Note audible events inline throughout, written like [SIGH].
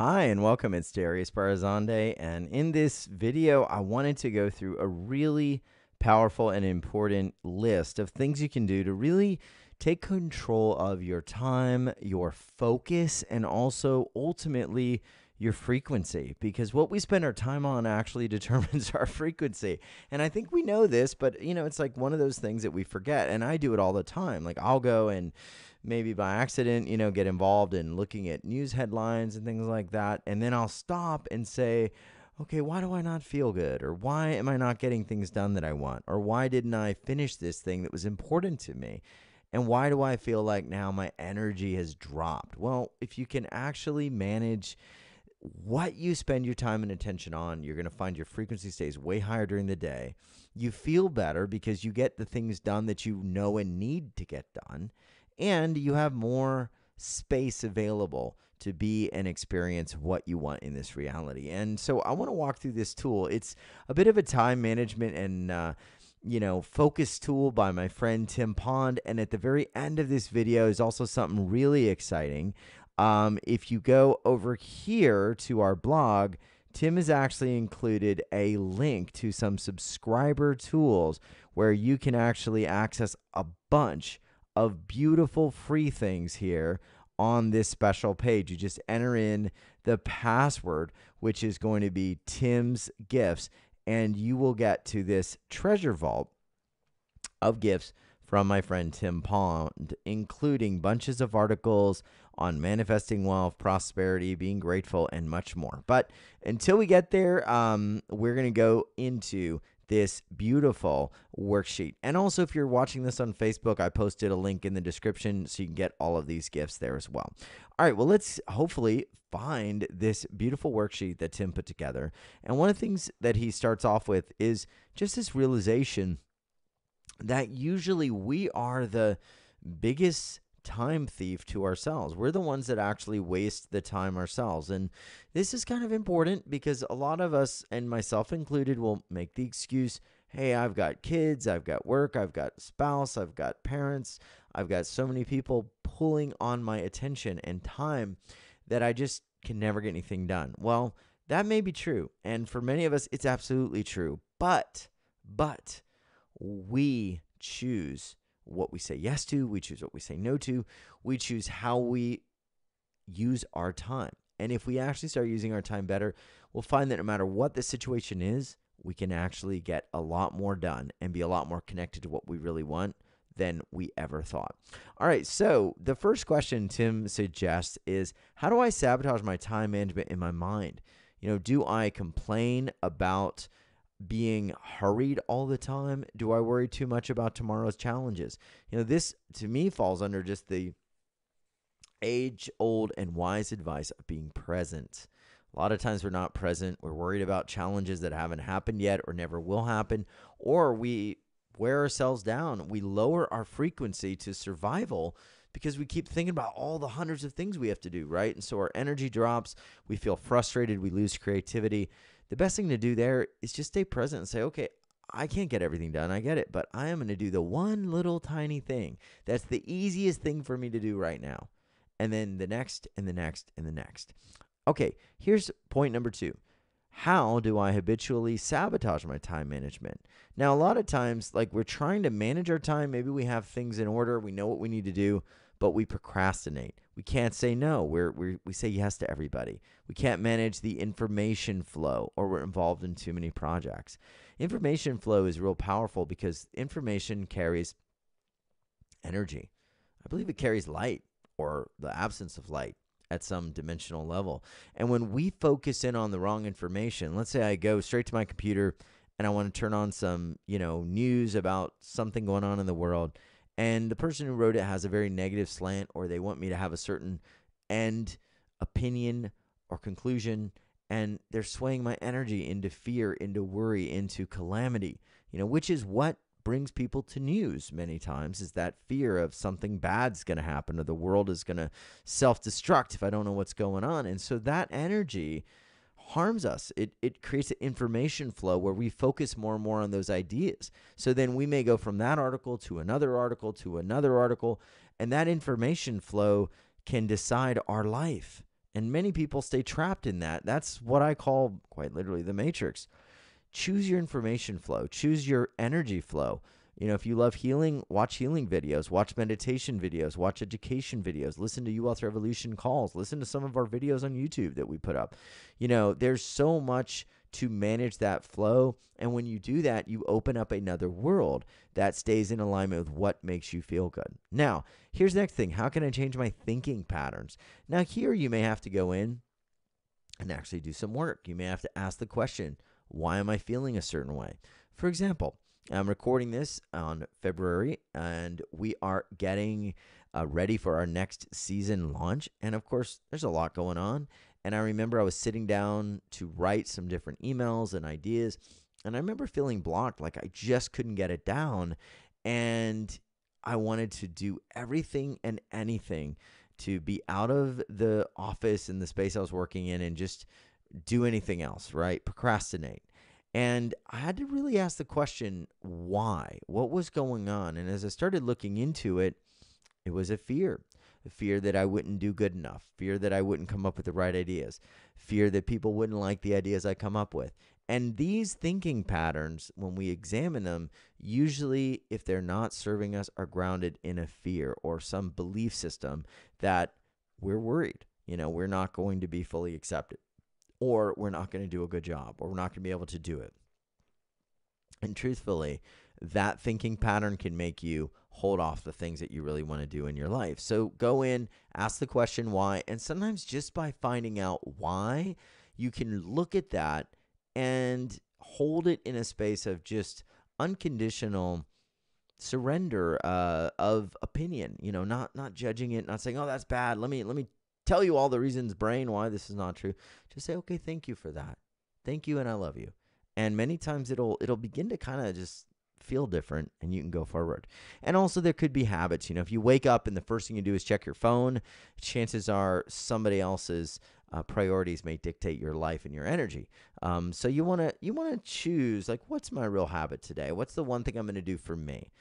Hi and welcome. It's Darius Barazandeh, and in this video, I wanted to go through a really powerful and important list of things you can do to really take control of your time, your focus, and also ultimately your frequency because what we spend our time on actually [LAUGHS] determines our frequency. And I think we know this, but you know, it's like one of those things that we forget. And I do it all the time. Like I'll go and maybe by accident, you know, get involved in looking at news headlines and things like that. And then I'll stop and say, okay, why do I not feel good? Or why am I not getting things done that I want? Or why didn't I finish this thing that was important to me? And why do I feel like now my energy has dropped? Well, if you can actually manage what you spend your time and attention on, you're going to find your frequency stays way higher during the day. You feel better because you get the things done that you know and need to get done and you have more space available to be and experience what you want in this reality. And so I want to walk through this tool. It's a bit of a time management and uh, you know, focus tool by my friend Tim Pond. And at the very end of this video is also something really exciting. Um, if you go over here to our blog, Tim has actually included a link to some subscriber tools where you can actually access a bunch of beautiful free things here on this special page. You just enter in the password, which is going to be Tim's Gifts, and you will get to this treasure vault of gifts from my friend Tim Pond, including bunches of articles on manifesting wealth, prosperity, being grateful, and much more. But until we get there, um, we're going to go into this beautiful worksheet. And also, if you're watching this on Facebook, I posted a link in the description so you can get all of these gifts there as well. All right, well, let's hopefully find this beautiful worksheet that Tim put together. And one of the things that he starts off with is just this realization that usually we are the biggest time thief to ourselves. We're the ones that actually waste the time ourselves. And this is kind of important because a lot of us, and myself included, will make the excuse hey, I've got kids, I've got work, I've got spouse, I've got parents, I've got so many people pulling on my attention and time that I just can never get anything done. Well, that may be true. And for many of us, it's absolutely true. But, but, we choose what we say yes to, we choose what we say no to, we choose how we use our time. And if we actually start using our time better, we'll find that no matter what the situation is, we can actually get a lot more done and be a lot more connected to what we really want than we ever thought. All right, so the first question Tim suggests is how do I sabotage my time management in my mind? You know, do I complain about being hurried all the time? Do I worry too much about tomorrow's challenges? You know, this to me falls under just the age old and wise advice of being present. A lot of times we're not present. We're worried about challenges that haven't happened yet or never will happen, or we wear ourselves down. We lower our frequency to survival because we keep thinking about all the hundreds of things we have to do, right? And so our energy drops. We feel frustrated. We lose creativity the best thing to do there is just stay present and say, okay, I can't get everything done. I get it, but I am going to do the one little tiny thing. That's the easiest thing for me to do right now. And then the next and the next and the next. Okay, here's point number two. How do I habitually sabotage my time management? Now, a lot of times, like we're trying to manage our time, maybe we have things in order, we know what we need to do, but we procrastinate. We can't say no. We're, we we say yes to everybody. We can't manage the information flow or we're involved in too many projects. Information flow is real powerful because information carries energy. I believe it carries light or the absence of light at some dimensional level. And when we focus in on the wrong information, let's say I go straight to my computer and I want to turn on some, you know, news about something going on in the world and the person who wrote it has a very negative slant or they want me to have a certain end opinion or conclusion and they're swaying my energy into fear into worry into calamity. You know which is what brings people to news many times is that fear of something bad's going to happen or the world is going to self-destruct if i don't know what's going on. And so that energy harms us. It, it creates an information flow where we focus more and more on those ideas. So then we may go from that article to another article to another article, and that information flow can decide our life. And many people stay trapped in that. That's what I call quite literally the matrix. Choose your information flow, choose your energy flow. You know, if you love healing, watch healing videos, watch meditation videos, watch education videos, listen to U Revolution calls, listen to some of our videos on YouTube that we put up. You know, there's so much to manage that flow. And when you do that, you open up another world that stays in alignment with what makes you feel good. Now, here's the next thing how can I change my thinking patterns? Now, here you may have to go in and actually do some work. You may have to ask the question, why am I feeling a certain way? For example, I'm recording this on February, and we are getting uh, ready for our next season launch. And of course, there's a lot going on. And I remember I was sitting down to write some different emails and ideas. And I remember feeling blocked, like I just couldn't get it down. And I wanted to do everything and anything to be out of the office and the space I was working in and just do anything else, right? Procrastinate. And I had to really ask the question, why? What was going on? And as I started looking into it, it was a fear. A fear that I wouldn't do good enough, fear that I wouldn't come up with the right ideas, fear that people wouldn't like the ideas I come up with. And these thinking patterns, when we examine them, usually, if they're not serving us, are grounded in a fear or some belief system that we're worried. You know, we're not going to be fully accepted or we're not going to do a good job, or we're not going to be able to do it. And truthfully, that thinking pattern can make you hold off the things that you really want to do in your life. So go in, ask the question why, and sometimes just by finding out why, you can look at that and hold it in a space of just unconditional surrender uh, of opinion you know not not judging it not saying oh that's bad let me let me tell you all the reasons, brain, why this is not true. Just say, okay, thank you for that. Thank you, and I love you. And many times it'll it'll begin to kind of just feel different and you can go forward. And also there could be habits. You know, if you wake up and the first thing you do is check your phone, chances are somebody else's uh, priorities may dictate your life and your energy. Um, so you want to you want to choose like what's my real habit today? What's the one thing I'm going to do for me?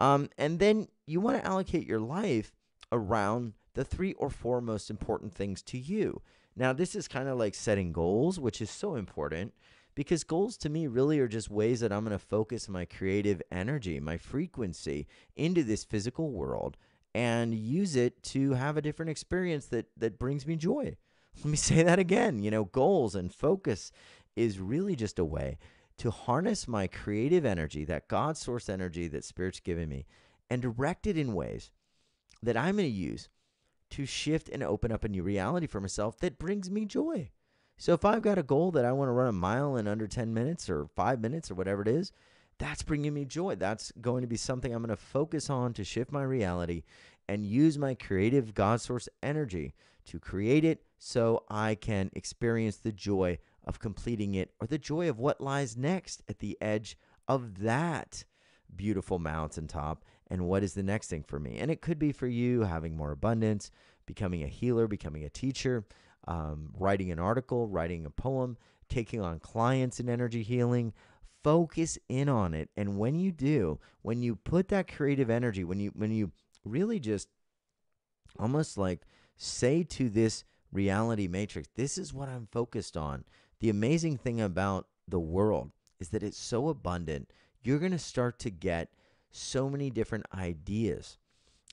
Um, and then you want to allocate your life around the three or four most important things to you. Now, this is kind of like setting goals, which is so important because goals to me really are just ways that I'm going to focus my creative energy, my frequency into this physical world and use it to have a different experience that that brings me joy. Let me [LAUGHS] say that again, you know, goals and focus is really just a way to harness my creative energy, that God source energy that spirit's given me and direct it in ways that I'm going to use to shift and open up a new reality for myself that brings me joy. So if I've got a goal that I want to run a mile in under 10 minutes or 5 minutes or whatever it is, that's bringing me joy. That's going to be something I'm going to focus on to shift my reality and use my creative God source energy to create it so I can experience the joy of completing it or the joy of what lies next at the edge of that beautiful mountaintop and what is the next thing for me. And it could be for you having more abundance, becoming a healer, becoming a teacher, um, writing an article, writing a poem, taking on clients in energy healing. Focus in on it. And when you do, when you put that creative energy, when you when you really just almost like say to this reality matrix, this is what I'm focused on. The amazing thing about the world is that it's so abundant. You're going to start to get so many different ideas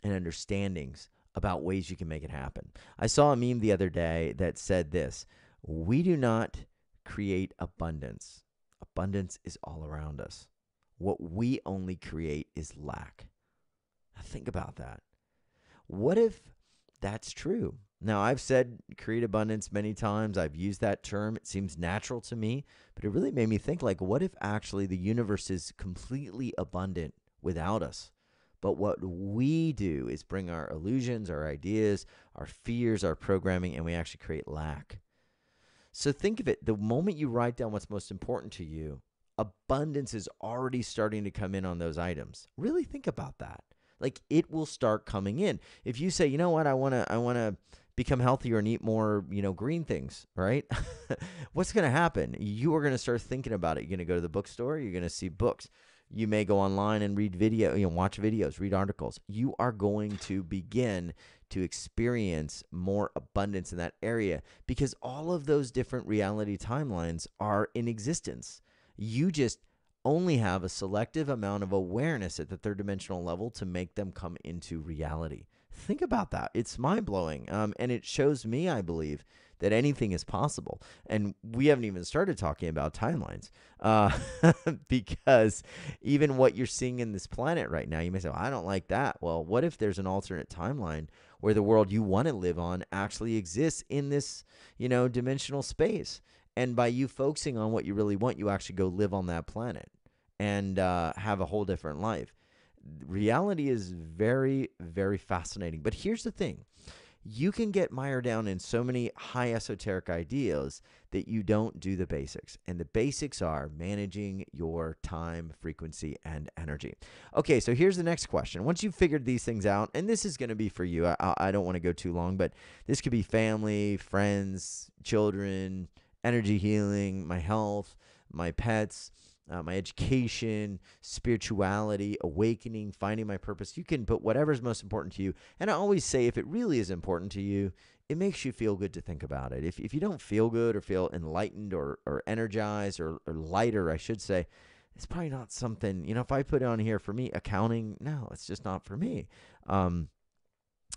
and understandings about ways you can make it happen. I saw a meme the other day that said this We do not create abundance, abundance is all around us. What we only create is lack. Now think about that. What if that's true? Now, I've said create abundance many times. I've used that term. It seems natural to me, but it really made me think like, what if actually the universe is completely abundant without us. But what we do is bring our illusions, our ideas, our fears, our programming, and we actually create lack. So think of it the moment you write down what's most important to you, abundance is already starting to come in on those items. Really think about that. Like it will start coming in. If you say, you know what, I wanna I wanna become healthier and eat more, you know, green things, right? [LAUGHS] What's gonna happen? You are gonna start thinking about it. You're gonna go to the bookstore, you're gonna see books You may go online and read video, you know, watch videos, read articles. You are going to begin to experience more abundance in that area because all of those different reality timelines are in existence. You just only have a selective amount of awareness at the third dimensional level to make them come into reality. Think about that. It's mind blowing. Um, and it shows me, I believe, that anything is possible. And we haven't even started talking about timelines uh, [LAUGHS] because even what you're seeing in this planet right now, you may say, well, I don't like that. Well, what if there's an alternate timeline where the world you want to live on actually exists in this, you know, dimensional space? And by you focusing on what you really want, you actually go live on that planet and uh, have a whole different life. Reality is very, very fascinating. But here's the thing you can get mired down in so many high esoteric ideas that you don't do the basics. And the basics are managing your time, frequency, and energy. Okay, so here's the next question. Once you've figured these things out, and this is going to be for you, I, I don't want to go too long, but this could be family, friends, children, energy healing, my health, my pets uh, my education, spirituality, awakening, finding my purpose. You can put whatever's most important to you. And I always say, if it really is important to you, it makes you feel good to think about it. If, if you don't feel good or feel enlightened or, or energized or, or lighter, I should say, it's probably not something, you know, if I put it on here for me, accounting, no, it's just not for me. Um,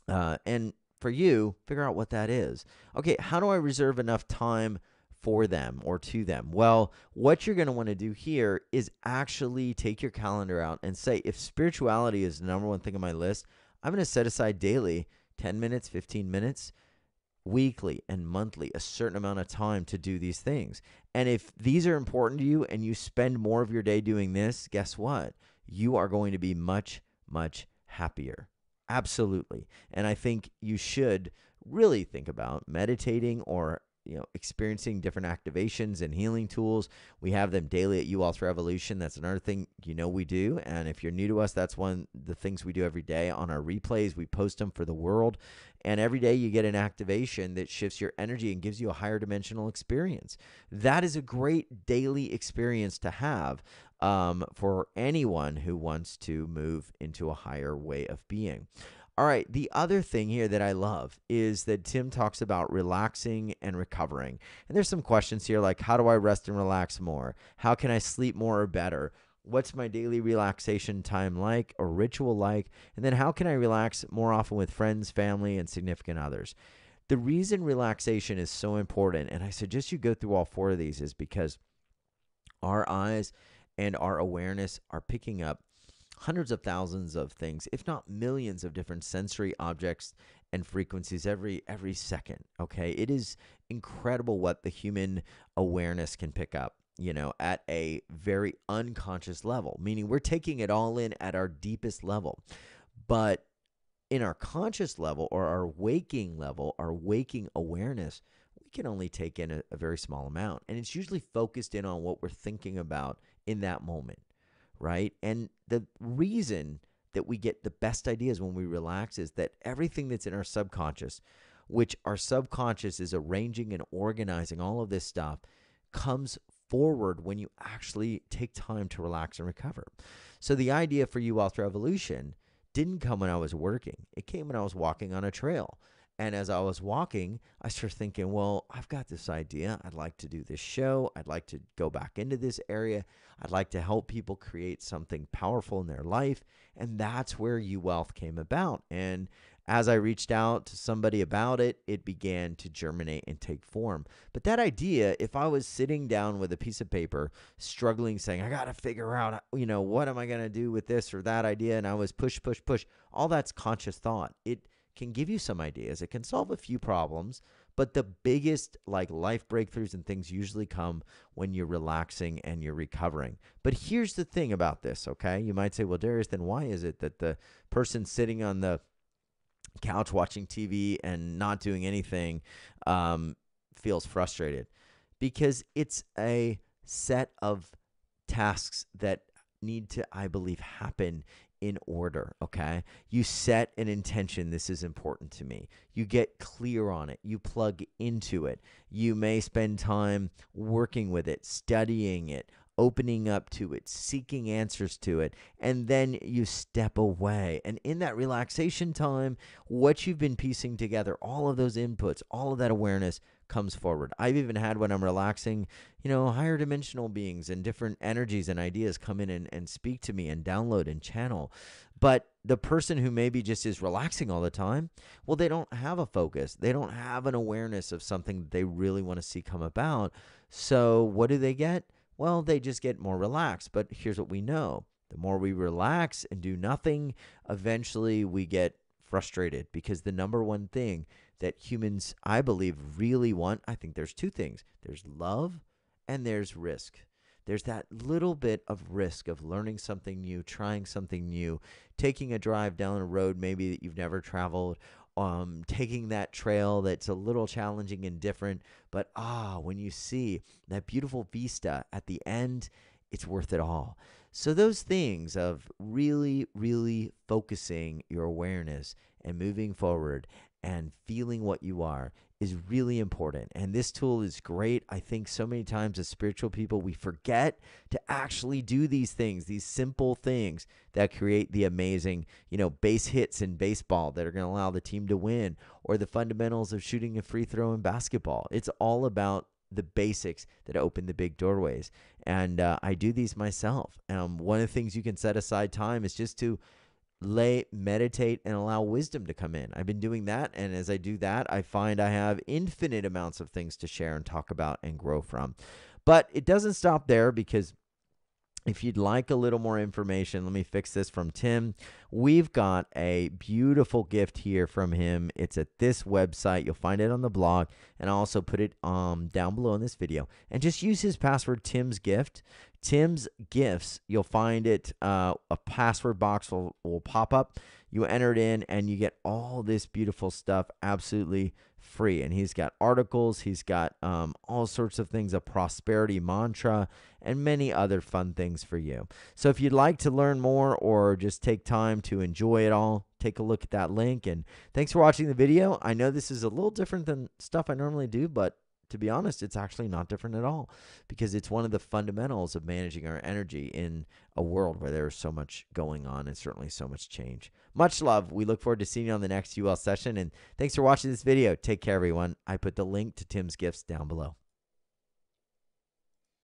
uh, and for you, figure out what that is. Okay, how do I reserve enough time for them or to them? Well, what you're going to want to do here is actually take your calendar out and say, if spirituality is the number one thing on my list, I'm going to set aside daily 10 minutes, 15 minutes, weekly and monthly, a certain amount of time to do these things. And if these are important to you and you spend more of your day doing this, guess what? You are going to be much, much happier. Absolutely. And I think you should really think about meditating or you know experiencing different activations and healing tools. We have them daily at You Wealth Revolution that's another thing you know we do. And if you're new to us that's one the things we do every day on our replays. We post them for the world. And every day you get an activation that shifts your energy and gives you a higher dimensional experience. That is a great daily experience to have um, for anyone who wants to move into a higher way of being all right. The other thing here that I love is that Tim talks about relaxing and recovering. And there's some questions here like how do I rest and relax more? How can I sleep more or better? What's my daily relaxation time like or ritual like? And then how can I relax more often with friends, family, and significant others? The reason relaxation is so important, and I suggest you go through all four of these, is because our eyes and our awareness are picking up hundreds of thousands of things, if not millions of different sensory objects and frequencies every every second. Okay, it is incredible what the human awareness can pick up. You know, at a very unconscious level, meaning we're taking it all in at our deepest level. But in our conscious level or our waking level, our waking awareness, we can only take in a, a very small amount. And it's usually focused in on what we're thinking about in that moment right? And the reason that we get the best ideas when we relax is that everything that's in our subconscious, which our subconscious is arranging and organizing all of this stuff, comes forward when you actually take time to relax and recover. So the idea for You Wealth Revolution didn't come when I was working. It came when I was walking on a trail. And as I was walking, I started thinking, well, I've got this idea. I'd like to do this show. I'd like to go back into this area. I'd like to help people create something powerful in their life. And that's where You Wealth came about. And as I reached out to somebody about it, it began to germinate and take form. But that idea, if I was sitting down with a piece of paper, struggling, saying, I got to figure out, uh, you know, what am I going to do with this or that idea? And I was push, push, push, all that's conscious thought. It, can give you some ideas. It can solve a few problems, but the biggest like life breakthroughs and things usually come when you're relaxing and you're recovering. But here's the thing about this, okay? You might say, "Well, Darius, then why is it that the person sitting on the couch watching TV and not doing anything um, feels frustrated?" Because it's a set of tasks that need to, I believe, happen in order, okay? You set an intention. This is important to me. You get clear on it. You plug into it. You may spend time working with it, studying it, opening up to it, seeking answers to it, and then you step away. And in that relaxation time, what you've been piecing together, all of those inputs, all of that awareness comes forward. I've even had when I'm relaxing, you know, higher dimensional beings and different energies and ideas come in and, and speak to me and download and channel. But the person who maybe just is relaxing all the time, well, they don't have a focus. They don't have an awareness of something they really want to see come about. So what do they get? Well, they just get more relaxed. But here's what we know the more we relax and do nothing, eventually we get frustrated because the number one thing that humans, I believe, really want, I think there's two things there's love and there's risk. There's that little bit of risk of learning something new, trying something new, taking a drive down a road maybe that you've never traveled, um, taking that trail that's a little challenging and different. But ah, when you see that beautiful vista at the end, it's worth it all. So, those things of really, really focusing your awareness and moving forward and feeling what you are is really important. And this tool is great. I think so many times as spiritual people, we forget to actually do these things, these simple things that create the amazing, you know, base hits in baseball that are going to allow the team to win, or the fundamentals of shooting a free throw in basketball. It's all about the basics that open the big doorways. And uh, I do these myself. Um, one of the things you can set aside time is just to lay, meditate, and allow wisdom to come in. I've been doing that. And as I do that, I find I have infinite amounts of things to share and talk about and grow from. But it doesn't stop there because if you'd like a little more information, let me fix this from Tim. We've got a beautiful gift here from him. It's at this website. You'll find it on the blog, and I'll also put it um, down below in this video. And just use his password, Tim's Gift. Tim's Gifts. You'll find it. Uh, a password box will, will pop up. You enter it in, and you get all this beautiful stuff absolutely free. And he's got articles, he's got um, all sorts of things, a prosperity mantra, and many other fun things for you. So if you'd like to learn more or just take time to enjoy it all, take a look at that link. And thanks for watching the video. I know this is a little different than stuff I normally do, but to be honest, it's actually not different at all because it's one of the fundamentals of managing our energy in a world where there's so much going on and certainly so much change. Much love. We look forward to seeing you on the next UL session. And thanks for watching this video. Take care, everyone. I put the link to Tim's gifts down below.